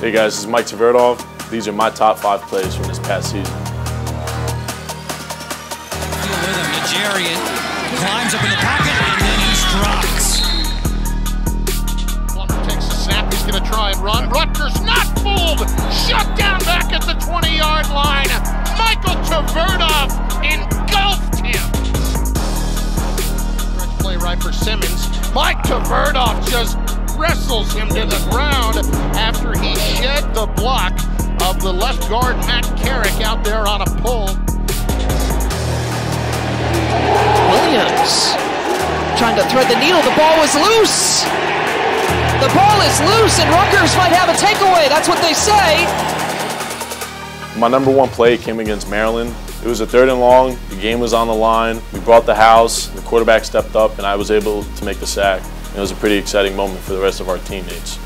Hey guys, this is Mike Tverdov. These are my top five plays from this past season. Feel with him, Najarian climbs up in the pocket and then he strikes. Plummer takes a snap, he's gonna try and run. Rutgers not fooled! Shut down back at the 20-yard line. Michael Tverdov engulfed him. Stretch play right for Simmons. Mike Tverdov just wrestles him to the ground after he shed the block of the left guard Matt Carrick out there on a pull. Williams trying to thread the needle. The ball was loose. The ball is loose, and Rutgers might have a takeaway. That's what they say. My number one play came against Maryland. It was a third and long. The game was on the line. We brought the house. The quarterback stepped up, and I was able to make the sack. It was a pretty exciting moment for the rest of our teammates.